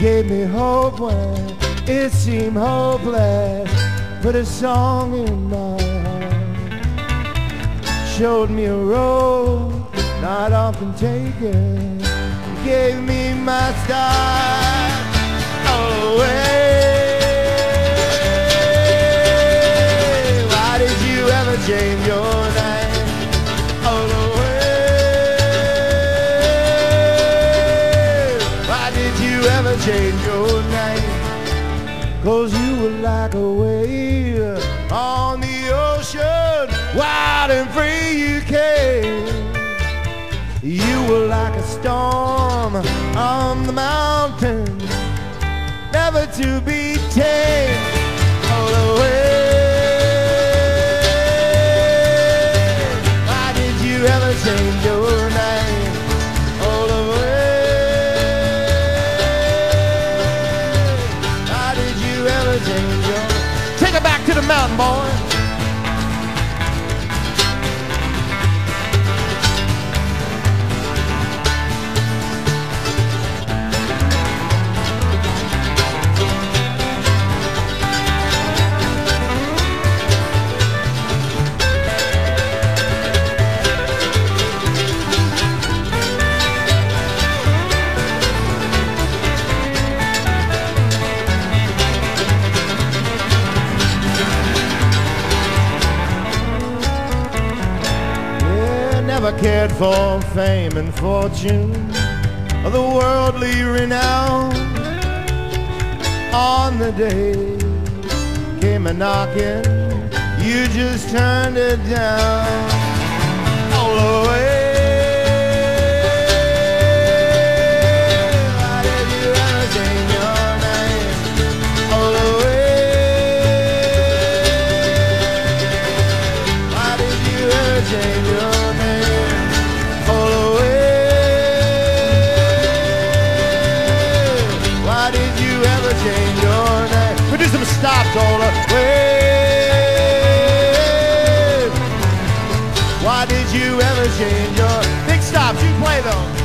gave me hope when it seemed hopeless. Put a song in my heart. Showed me a road not often taken. Gave me my start change your name? Cause you were like a wave on the ocean, wild and free you came. You were like a storm on the mountain, never to be tamed all the way. Why did you ever change mountain, boy. Never cared for fame and fortune or the worldly renown. On the day came a knocking, you just turned it down Ola Wave. You ever change your big stops? You play those.